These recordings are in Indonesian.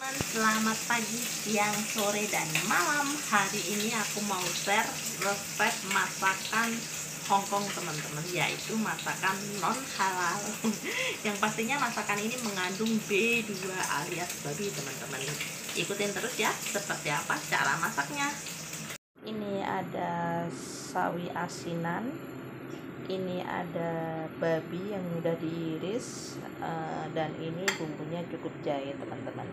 Selamat pagi, siang, sore, dan malam. Hari ini aku mau share resep masakan Hongkong teman-teman Yaitu masakan non halal Yang pastinya masakan ini mengandung B2 alias babi teman-teman. Ikutin terus ya seperti apa cara masaknya. Ini ada sawi asinan ini ada babi yang sudah diiris uh, dan ini bumbunya cukup jahe teman-teman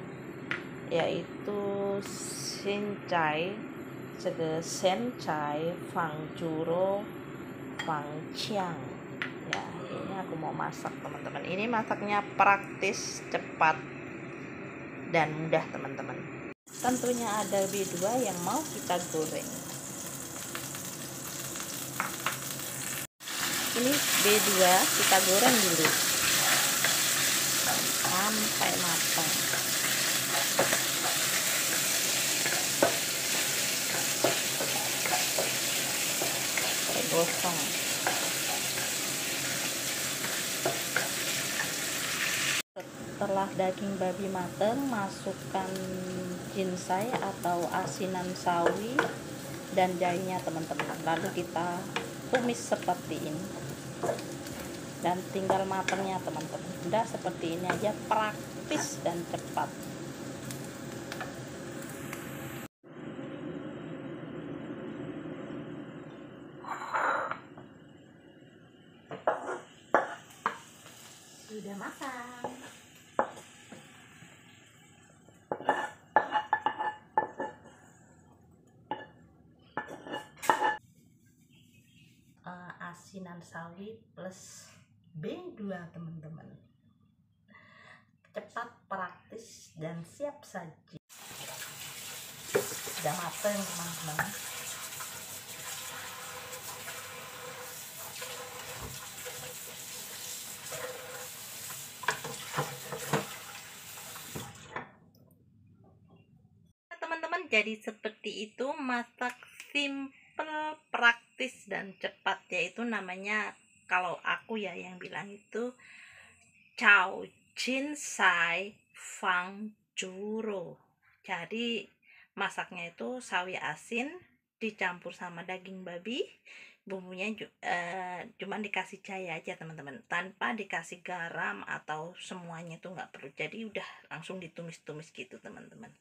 yaitu sincai sencai fangcuro fangciang ya ini aku mau masak teman-teman. Ini masaknya praktis cepat dan mudah teman-teman. Tentunya ada B2 yang mau kita goreng. Ini B2 kita goreng dulu. Sampai matang gosong setelah daging babi matang masukkan jinsai atau asinan sawi dan jahenya teman-teman. Lalu kita tumis seperti ini. Dan tinggal matangnya teman-teman. Udah seperti ini aja praktis dan cepat sudah matang asinan sawi plus B2 teman-teman. Cepat praktis dan siap saji. Sudah matang teman-teman teman-teman jadi seperti itu masak simple praktis dan cepat. Yaitu namanya kalau aku ya yang bilang itu Chow Jin Sai Fang Juro. Jadi masaknya itu sawi asin dicampur sama daging babi bumbunya uh, cuman dikasih jahe aja teman-teman. Tanpa dikasih garam atau semuanya tuh nggak perlu. Jadi udah langsung ditumis-tumis gitu teman-teman.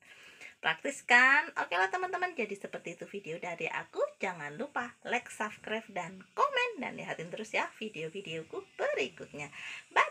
Praktis kan oke lah teman-teman. Jadi seperti itu video dari aku. Jangan lupa like subscribe dan komen. Dan lihatin terus ya video-videoku berikutnya. Bye